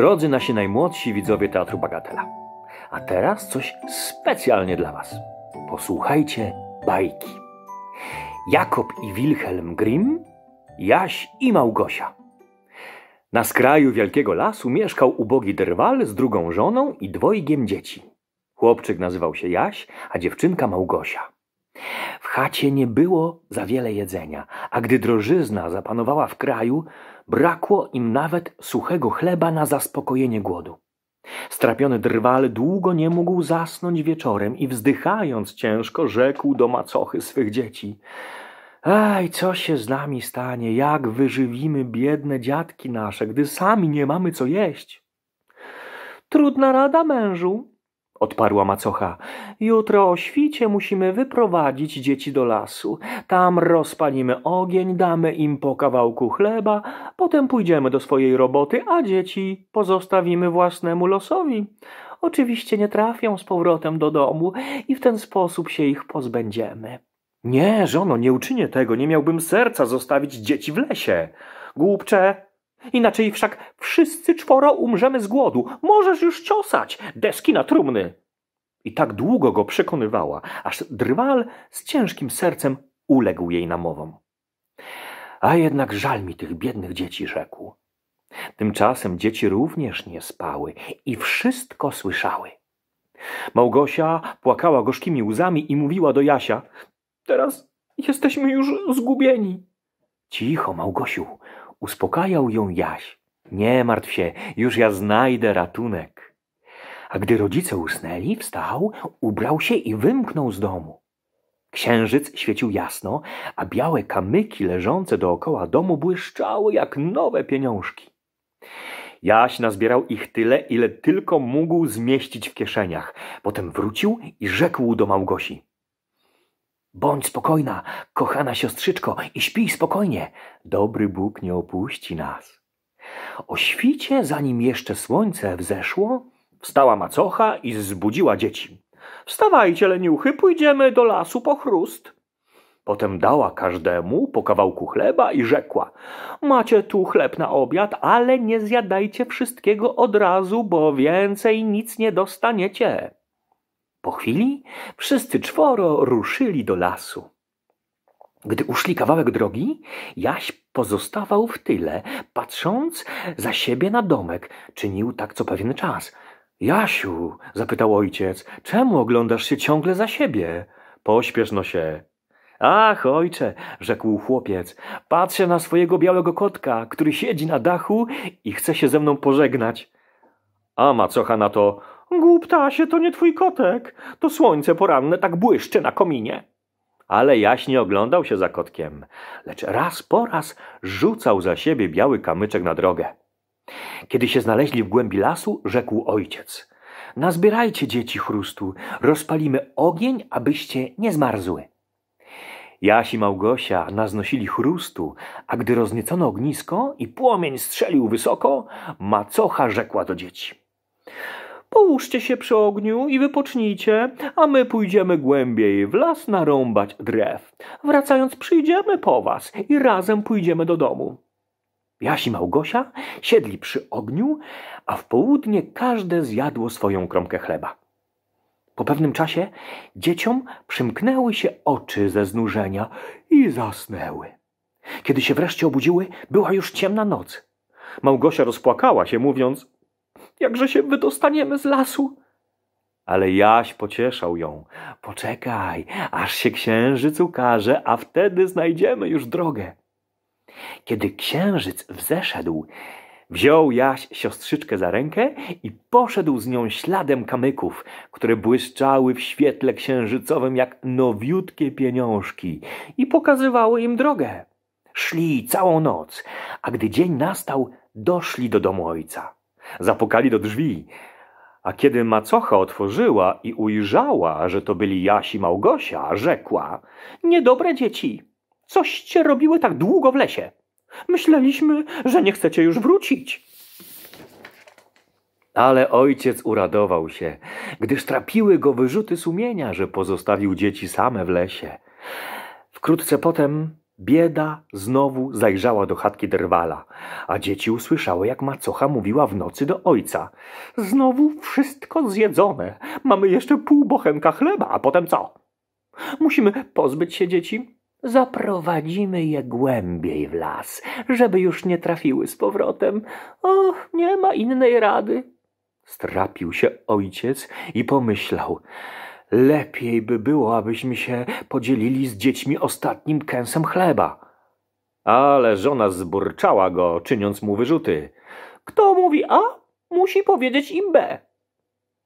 Drodzy nasi najmłodsi widzowie Teatru Bagatela, a teraz coś specjalnie dla Was. Posłuchajcie bajki. Jakob i Wilhelm Grimm, Jaś i Małgosia. Na skraju wielkiego lasu mieszkał ubogi drwal z drugą żoną i dwojgiem dzieci. Chłopczyk nazywał się Jaś, a dziewczynka Małgosia. W chacie nie było za wiele jedzenia, a gdy drożyzna zapanowała w kraju, brakło im nawet suchego chleba na zaspokojenie głodu. Strapiony drwal długo nie mógł zasnąć wieczorem i wzdychając ciężko rzekł do macochy swych dzieci. Aj, co się z nami stanie, jak wyżywimy biedne dziadki nasze, gdy sami nie mamy co jeść? Trudna rada, mężu, odparła macocha. Jutro o świcie musimy wyprowadzić dzieci do lasu. Tam rozpalimy ogień, damy im po kawałku chleba, potem pójdziemy do swojej roboty, a dzieci pozostawimy własnemu losowi. Oczywiście nie trafią z powrotem do domu i w ten sposób się ich pozbędziemy. Nie, żono, nie uczynię tego, nie miałbym serca zostawić dzieci w lesie. Głupcze, Inaczej wszak wszyscy czworo umrzemy z głodu. Możesz już ciosać deski na trumny. I tak długo go przekonywała, aż drwal z ciężkim sercem uległ jej namowom. A jednak żal mi tych biednych dzieci, rzekł. Tymczasem dzieci również nie spały i wszystko słyszały. Małgosia płakała gorzkimi łzami i mówiła do Jasia: Teraz jesteśmy już zgubieni. Cicho, Małgosiu, Uspokajał ją Jaś. Nie martw się, już ja znajdę ratunek. A gdy rodzice usnęli, wstał, ubrał się i wymknął z domu. Księżyc świecił jasno, a białe kamyki leżące dookoła domu błyszczały jak nowe pieniążki. Jaś nazbierał ich tyle, ile tylko mógł zmieścić w kieszeniach. Potem wrócił i rzekł do Małgosi. Bądź spokojna, kochana siostrzyczko, i śpij spokojnie. Dobry Bóg nie opuści nas. O świcie, zanim jeszcze słońce wzeszło, wstała macocha i zbudziła dzieci. Wstawajcie, leniuchy, pójdziemy do lasu po chrust. Potem dała każdemu po kawałku chleba i rzekła: Macie tu chleb na obiad, ale nie zjadajcie wszystkiego od razu, bo więcej nic nie dostaniecie. Po chwili wszyscy czworo ruszyli do lasu. Gdy uszli kawałek drogi, Jaś pozostawał w tyle, patrząc za siebie na domek. Czynił tak co pewien czas. Jasiu, zapytał ojciec, czemu oglądasz się ciągle za siebie? Pośpiesz no się. Ach, ojcze, rzekł chłopiec, patrzę na swojego białego kotka, który siedzi na dachu i chce się ze mną pożegnać. A macocha na to, Głuptasie, to nie twój kotek. To słońce poranne tak błyszczy na kominie. Ale jaśnie oglądał się za kotkiem, lecz raz po raz rzucał za siebie biały kamyczek na drogę. Kiedy się znaleźli w głębi lasu, rzekł ojciec. Nazbierajcie dzieci chrustu, rozpalimy ogień, abyście nie zmarzły. Jaś i Małgosia naznosili chrustu, a gdy rozniecono ognisko i płomień strzelił wysoko, macocha rzekła do dzieci. Połóżcie się przy ogniu i wypocznijcie, a my pójdziemy głębiej w las narąbać drew. Wracając przyjdziemy po was i razem pójdziemy do domu. Jaś i Małgosia siedli przy ogniu, a w południe każde zjadło swoją kromkę chleba. Po pewnym czasie dzieciom przymknęły się oczy ze znużenia i zasnęły. Kiedy się wreszcie obudziły, była już ciemna noc. Małgosia rozpłakała się, mówiąc Jakże się wydostaniemy z lasu? Ale Jaś pocieszał ją. Poczekaj, aż się księżyc ukaże, a wtedy znajdziemy już drogę. Kiedy księżyc wzeszedł, wziął Jaś siostrzyczkę za rękę i poszedł z nią śladem kamyków, które błyszczały w świetle księżycowym jak nowiutkie pieniążki i pokazywały im drogę. Szli całą noc, a gdy dzień nastał, doszli do domu ojca. Zapukali do drzwi, a kiedy macocha otworzyła i ujrzała, że to byli Jaś i Małgosia, rzekła – Niedobre dzieci, coście robiły tak długo w lesie? Myśleliśmy, że nie chcecie już wrócić. Ale ojciec uradował się, gdyż trapiły go wyrzuty sumienia, że pozostawił dzieci same w lesie. Wkrótce potem Bieda znowu zajrzała do chatki drwala, a dzieci usłyszały, jak macocha mówiła w nocy do ojca. Znowu wszystko zjedzone. Mamy jeszcze pół bochenka chleba, a potem co? Musimy pozbyć się dzieci. Zaprowadzimy je głębiej w las, żeby już nie trafiły z powrotem. O, nie ma innej rady. Strapił się ojciec i pomyślał – Lepiej by było, abyśmy się podzielili z dziećmi ostatnim kęsem chleba. Ale żona zburczała go, czyniąc mu wyrzuty. Kto mówi A, musi powiedzieć im B.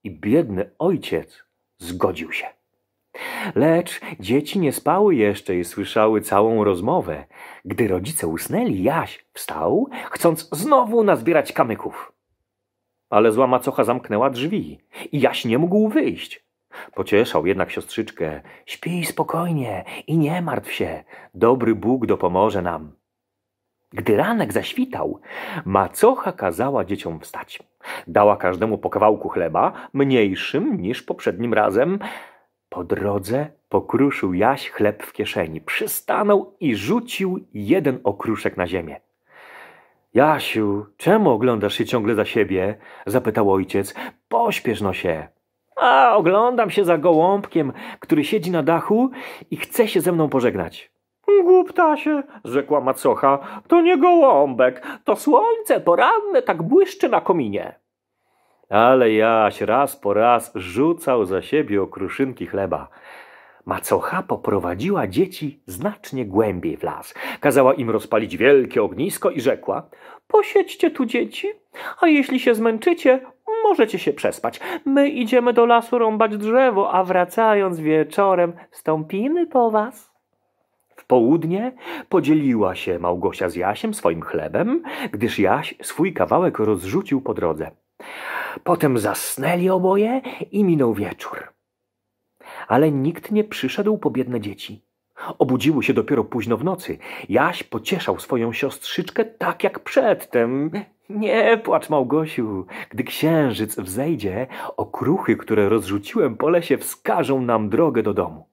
I biedny ojciec zgodził się. Lecz dzieci nie spały jeszcze i słyszały całą rozmowę. Gdy rodzice usnęli, Jaś wstał, chcąc znowu nazbierać kamyków. Ale zła macocha zamknęła drzwi i Jaś nie mógł wyjść. Pocieszał jednak siostrzyczkę. Śpij spokojnie i nie martw się. Dobry Bóg dopomoże nam. Gdy ranek zaświtał, macocha kazała dzieciom wstać. Dała każdemu po kawałku chleba, mniejszym niż poprzednim razem. Po drodze pokruszył Jaś chleb w kieszeni, przystanął i rzucił jeden okruszek na ziemię. Jasiu, czemu oglądasz się ciągle za siebie? zapytał ojciec. Pośpiesz no się. A oglądam się za gołąbkiem, który siedzi na dachu i chce się ze mną pożegnać. Głuptasie, rzekła macocha, to nie gołąbek, to słońce poranne tak błyszczy na kominie. Ale Jaś raz po raz rzucał za siebie okruszynki chleba. Macocha poprowadziła dzieci znacznie głębiej w las. Kazała im rozpalić wielkie ognisko i rzekła: Posiedźcie tu dzieci, a jeśli się zmęczycie, możecie się przespać. My idziemy do lasu rąbać drzewo, a wracając wieczorem stąpimy po was. W południe podzieliła się Małgosia z Jasiem swoim chlebem, gdyż Jaś swój kawałek rozrzucił po drodze. Potem zasnęli oboje i minął wieczór. Ale nikt nie przyszedł po biedne dzieci. Obudziły się dopiero późno w nocy. Jaś pocieszał swoją siostrzyczkę tak jak przedtem. Nie płacz, Małgosiu. Gdy księżyc wzejdzie, okruchy, które rozrzuciłem po lesie, wskażą nam drogę do domu.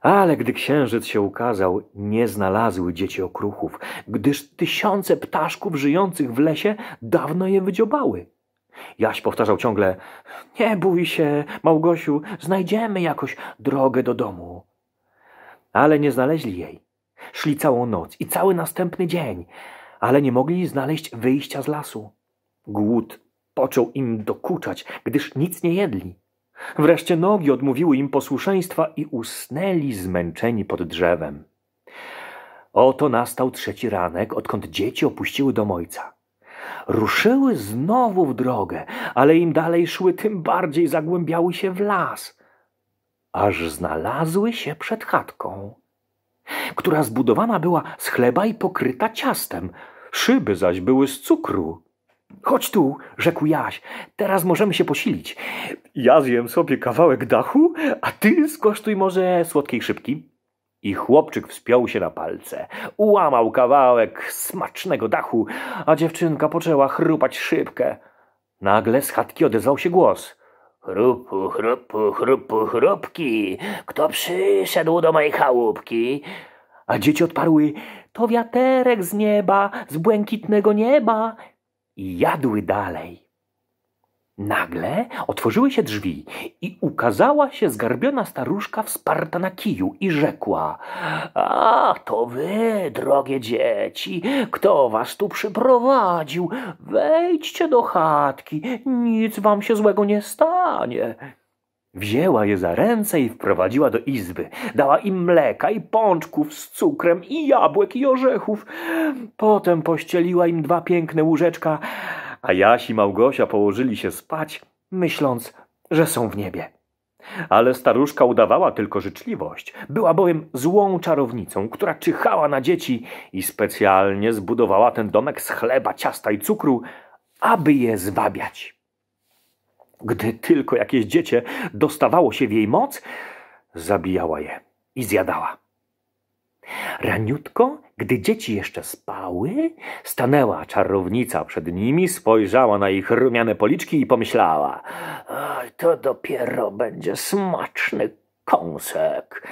Ale gdy księżyc się ukazał, nie znalazły dzieci okruchów, gdyż tysiące ptaszków żyjących w lesie dawno je wydziobały. Jaś powtarzał ciągle: Nie bój się, Małgosiu, znajdziemy jakoś drogę do domu. Ale nie znaleźli jej. Szli całą noc i cały następny dzień, ale nie mogli znaleźć wyjścia z lasu. Głód począł im dokuczać, gdyż nic nie jedli. Wreszcie nogi odmówiły im posłuszeństwa i usnęli zmęczeni pod drzewem. Oto nastał trzeci ranek, odkąd dzieci opuściły dom ojca. Ruszyły znowu w drogę, ale im dalej szły, tym bardziej zagłębiały się w las, aż znalazły się przed chatką, która zbudowana była z chleba i pokryta ciastem, szyby zaś były z cukru. Chodź tu, rzekł Jaś, teraz możemy się posilić. Ja zjem sobie kawałek dachu, a ty skosztuj może słodkiej szybki. I chłopczyk wspiął się na palce, ułamał kawałek smacznego dachu, a dziewczynka poczęła chrupać szybkę. Nagle z chatki odezwał się głos. Chrupu, chrupu, chrupu, chrupki, kto przyszedł do mojej chałupki? A dzieci odparły, to wiaterek z nieba, z błękitnego nieba. I jadły dalej. Nagle otworzyły się drzwi i ukazała się zgarbiona staruszka wsparta na kiju i rzekła A, to wy, drogie dzieci, kto was tu przyprowadził? Wejdźcie do chatki, nic wam się złego nie stanie. Wzięła je za ręce i wprowadziła do izby. Dała im mleka i pączków z cukrem i jabłek i orzechów. Potem pościeliła im dwa piękne łóżeczka, a Jaś i Małgosia położyli się spać, myśląc, że są w niebie. Ale staruszka udawała tylko życzliwość. Była bowiem złą czarownicą, która czyhała na dzieci i specjalnie zbudowała ten domek z chleba, ciasta i cukru, aby je zwabiać. Gdy tylko jakieś dziecię dostawało się w jej moc, zabijała je i zjadała. Raniutko, gdy dzieci jeszcze spały, stanęła czarownica przed nimi, spojrzała na ich rumiane policzki i pomyślała: To dopiero będzie smaczny kąsek.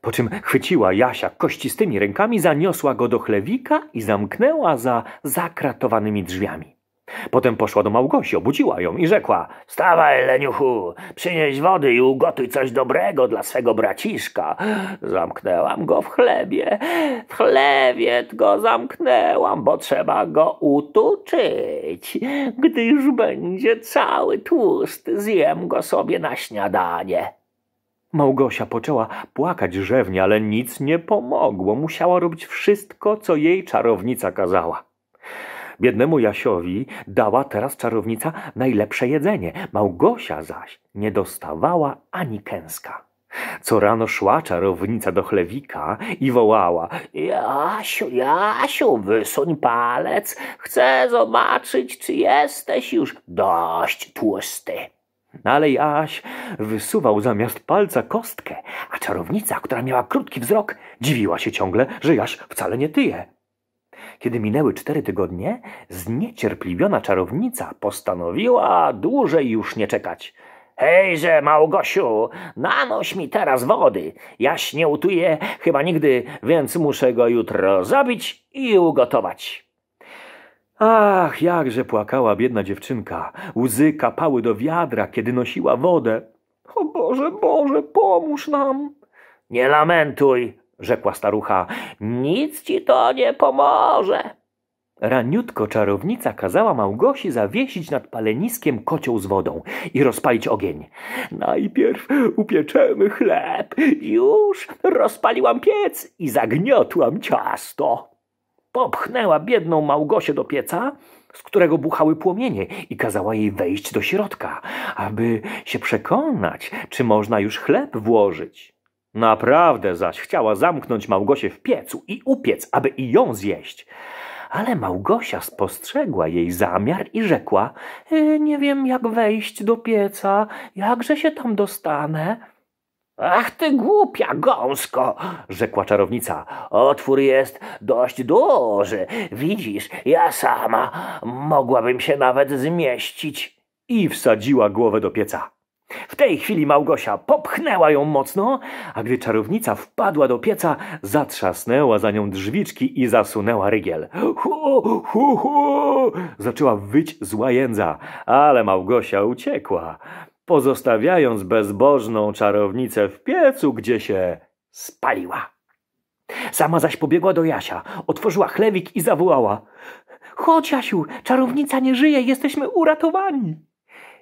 Po czym chwyciła Jasia kościstymi rękami, zaniosła go do chlewika i zamknęła za zakratowanymi drzwiami. Potem poszła do Małgosi, obudziła ją i rzekła: Wstawaj, leniuchu, przynieś wody i ugotuj coś dobrego dla swego braciszka. Zamknęłam go w chlebie, w chlebie go zamknęłam, bo trzeba go utuczyć. Gdy już będzie cały tłusty, zjem go sobie na śniadanie. Małgosia poczęła płakać rzewnie, ale nic nie pomogło. Musiała robić wszystko, co jej czarownica kazała. Biednemu Jasiowi dała teraz czarownica najlepsze jedzenie. Małgosia zaś nie dostawała ani kęska. Co rano szła czarownica do chlewika i wołała Jasiu, Jasiu, wysuń palec, chcę zobaczyć, czy jesteś już dość tłusty. Ale Jaś wysuwał zamiast palca kostkę, a czarownica, która miała krótki wzrok, dziwiła się ciągle, że Jaś wcale nie tyje. Kiedy minęły cztery tygodnie, zniecierpliwiona czarownica postanowiła dłużej już nie czekać. Hejże, Małgosiu, nanoś mi teraz wody. Jaś nie utuje chyba nigdy, więc muszę go jutro zabić i ugotować. Ach, jakże płakała biedna dziewczynka. Łzy kapały do wiadra, kiedy nosiła wodę. O Boże, Boże, pomóż nam. Nie lamentuj, rzekła starucha. Nic ci to nie pomoże. Raniutko czarownica kazała Małgosi zawiesić nad paleniskiem kocioł z wodą i rozpalić ogień. Najpierw upieczemy chleb. Już rozpaliłam piec i zagniotłam ciasto. Popchnęła biedną Małgosię do pieca, z którego buchały płomienie i kazała jej wejść do środka, aby się przekonać, czy można już chleb włożyć. Naprawdę zaś chciała zamknąć Małgosię w piecu i upiec, aby i ją zjeść. Ale Małgosia spostrzegła jej zamiar i rzekła: «E, Nie wiem, jak wejść do pieca, jakże się tam dostanę. Ach ty głupia gąsko, rzekła czarownica. Otwór jest dość duży. Widzisz, ja sama mogłabym się nawet zmieścić. I wsadziła głowę do pieca. W tej chwili Małgosia popchnęła ją mocno, a gdy czarownica wpadła do pieca, zatrzasnęła za nią drzwiczki i zasunęła rygiel. Hu, hu, hu! Zaczęła wyć zła jędza, ale Małgosia uciekła pozostawiając bezbożną czarownicę w piecu, gdzie się spaliła. Sama zaś pobiegła do Jasia, otworzyła chlewik i zawołała – Chodź, Jasiu, czarownica nie żyje, jesteśmy uratowani.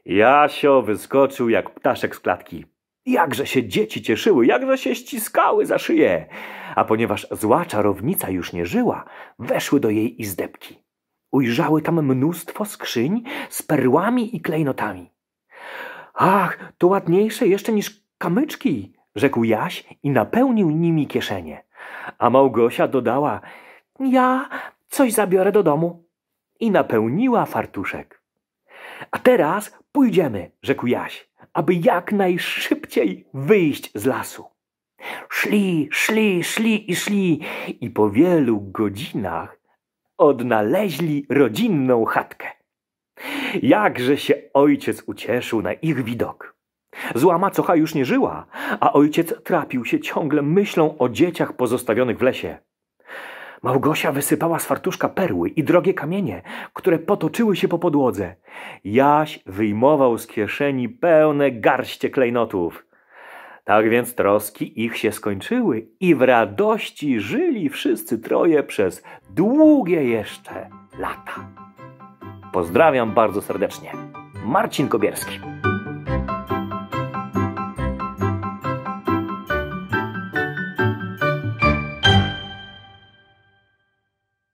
Jasio wyskoczył jak ptaszek z klatki. Jakże się dzieci cieszyły, jakże się ściskały za szyję. A ponieważ zła czarownica już nie żyła, weszły do jej izdebki. Ujrzały tam mnóstwo skrzyń z perłami i klejnotami. Ach, to ładniejsze jeszcze niż kamyczki, rzekł Jaś i napełnił nimi kieszenie. A Małgosia dodała, ja coś zabiorę do domu. I napełniła fartuszek. A teraz pójdziemy, rzekł Jaś, aby jak najszybciej wyjść z lasu. Szli, szli, szli i szli i po wielu godzinach odnaleźli rodzinną chatkę. Jakże się ojciec ucieszył na ich widok. Zła macocha już nie żyła, a ojciec trapił się ciągle myślą o dzieciach pozostawionych w lesie. Małgosia wysypała z fartuszka perły i drogie kamienie, które potoczyły się po podłodze. Jaś wyjmował z kieszeni pełne garście klejnotów. Tak więc troski ich się skończyły i w radości żyli wszyscy troje przez długie jeszcze lata. Pozdrawiam bardzo serdecznie. Marcin Kobierski.